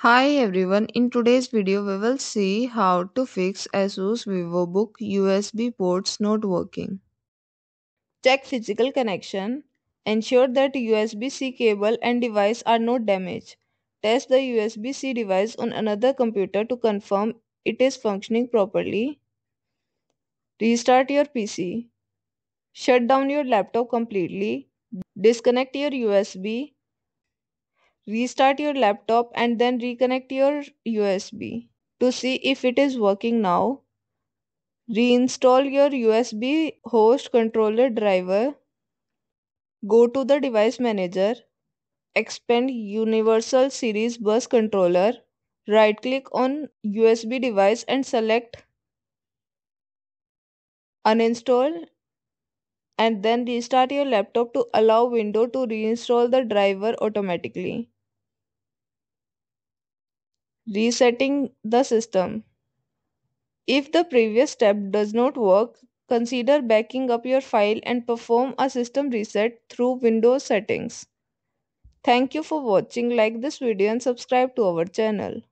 Hi everyone, in today's video we will see how to fix ASUS VivoBook USB ports not working. Check physical connection. Ensure that USB-C cable and device are not damaged. Test the USB-C device on another computer to confirm it is functioning properly. Restart your PC. Shut down your laptop completely. Disconnect your USB Restart your laptop and then reconnect your USB to see if it is working now. Reinstall your USB host controller driver. Go to the device manager. Expand Universal Serial Bus Controller. Right click on USB device and select Uninstall and then restart your laptop to allow Windows to reinstall the driver automatically resetting the system. If the previous step does not work, consider backing up your file and perform a system reset through Windows settings. Thank you for watching. Like this video and subscribe to our channel.